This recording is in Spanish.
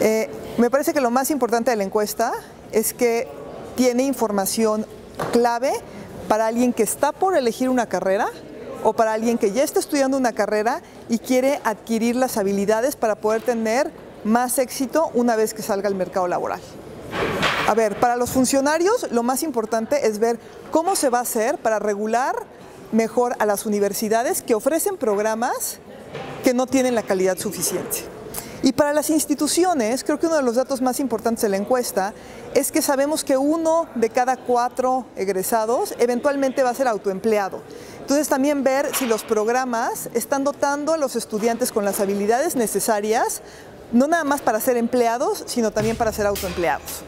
Eh, me parece que lo más importante de la encuesta es que tiene información clave para alguien que está por elegir una carrera o para alguien que ya está estudiando una carrera y quiere adquirir las habilidades para poder tener más éxito una vez que salga al mercado laboral. A ver, para los funcionarios lo más importante es ver cómo se va a hacer para regular mejor a las universidades que ofrecen programas que no tienen la calidad suficiente. Y para las instituciones, creo que uno de los datos más importantes de la encuesta es que sabemos que uno de cada cuatro egresados eventualmente va a ser autoempleado. Entonces también ver si los programas están dotando a los estudiantes con las habilidades necesarias, no nada más para ser empleados, sino también para ser autoempleados.